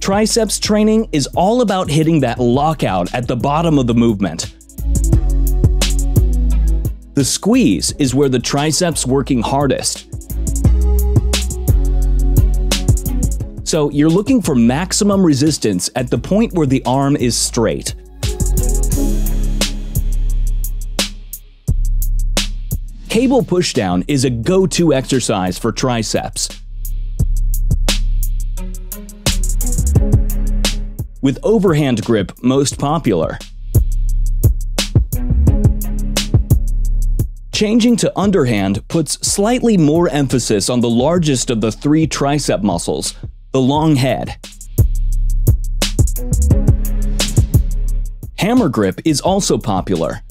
Triceps training is all about hitting that lockout at the bottom of the movement. The squeeze is where the triceps working hardest. So you're looking for maximum resistance at the point where the arm is straight. Cable pushdown is a go-to exercise for triceps. With overhand grip most popular. Changing to underhand puts slightly more emphasis on the largest of the three tricep muscles, the long head. Hammer grip is also popular,